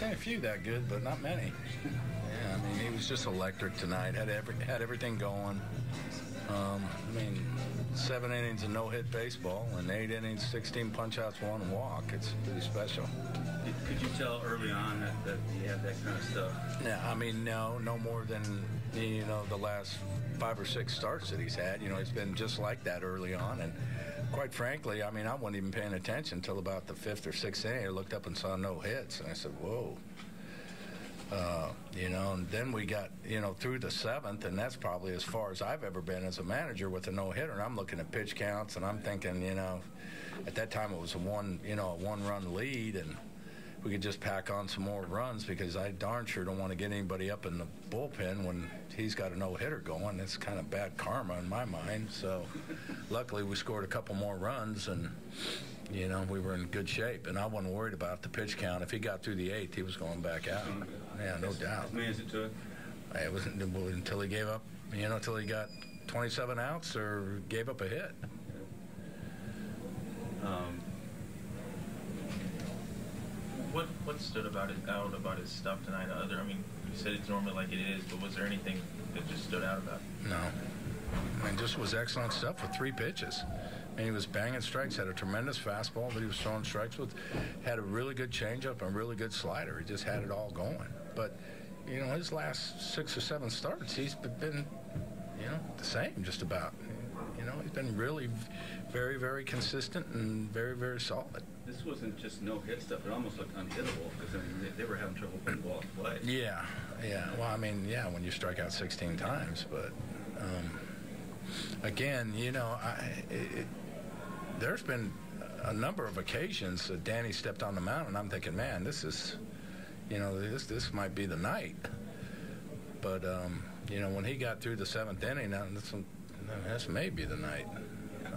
seen a few that good, but not many. Yeah, I mean, he was just electric tonight. Had every had everything going. Um, I mean, seven innings of no-hit baseball and eight innings, 16 punch-outs, one walk. It's pretty special. Could you tell early on that, that he that kind of stuff? Yeah, I mean, no, no more than you know the last five or six starts that he's had. You know, it's been just like that early on, and quite frankly, I mean, I wasn't even paying attention until about the fifth or sixth inning. I looked up and saw no hits, and I said, "Whoa." Uh, you know, and then we got, you know, through the seventh, and that's probably as far as I've ever been as a manager with a no hitter. And I'm looking at pitch counts, and I'm thinking, you know, at that time it was a one, you know, a one run lead, and we could just pack on some more runs because I darn sure don't want to get anybody up in the bullpen when he's got a no hitter going. It's kind of bad karma in my mind. So luckily we scored a couple more runs and you know, we were in good shape, and I wasn't worried about the pitch count. If he got through the eighth, he was going back out. Yeah, no doubt. As it took. It wasn't until he gave up, you know, until he got 27 outs or gave up a hit. Um, what what stood about it out about his stuff tonight? Other, I mean, you said it's normally like it is, but was there anything that just stood out about? No, I mean, just was excellent stuff with three pitches and he was banging strikes. Had a tremendous fastball that he was throwing strikes with. Had a really good changeup and a really good slider. He just had it all going. But you know, his last six or seven starts, he's been you know the same just about. You know, he's been really very, very consistent and very, very solid. This wasn't just no hit stuff. It almost looked unhittable because I mean, they, they, were having trouble putting ball play. Yeah, yeah. Well, I mean, yeah, when you strike out 16 times, but. Um, again, you know, I, it, there's been a number of occasions that Danny stepped on the mound, and I'm thinking, man, this is, you know, this this might be the night. But um, you know, when he got through the seventh inning, this may be the night. Uh,